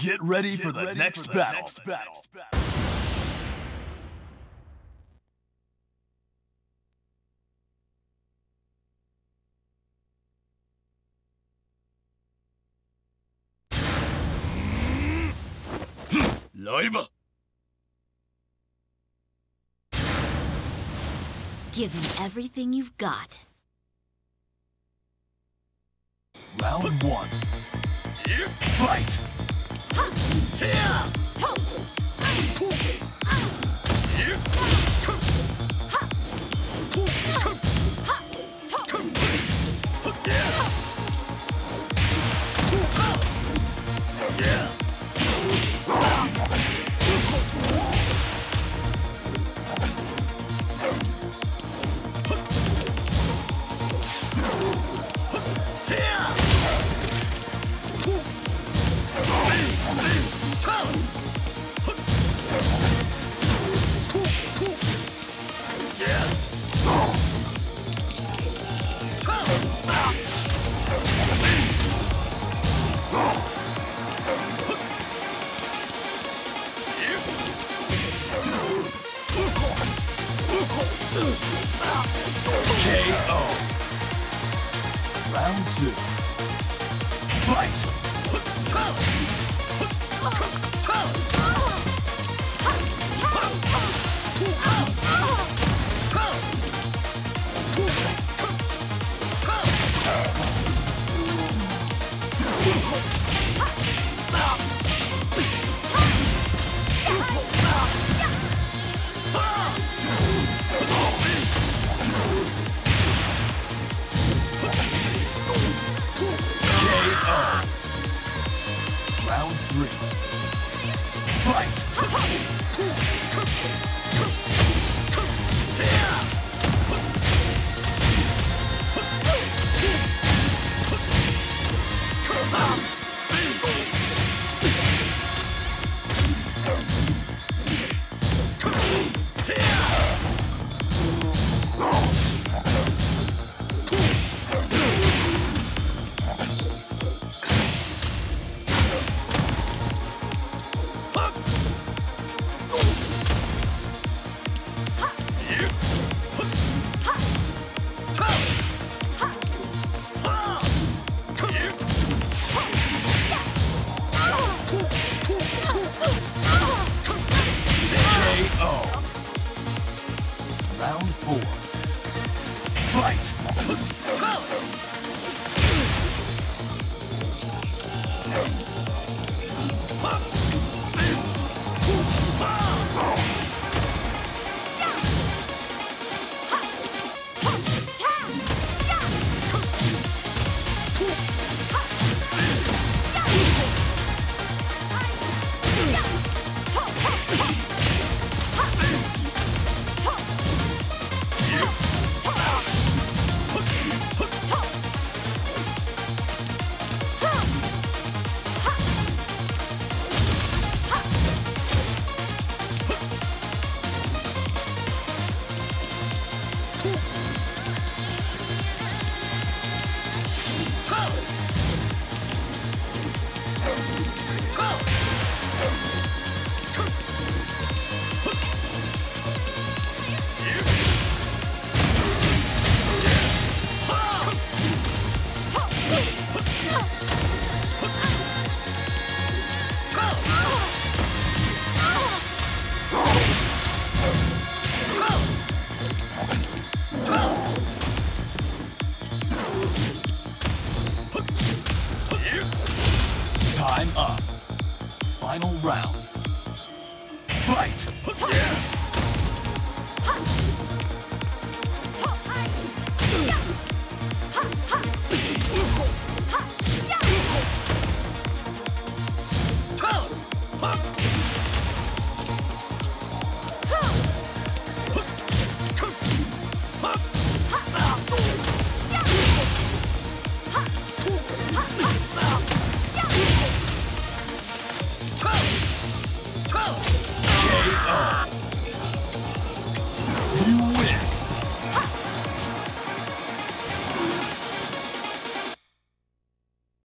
Get ready for the, next, battle. Live! Give me everything you've got. Round one. Fight! No! KO. Round two. Fight! KO. Three. Fight! Round four. Fight! Time up. Final round. Fight!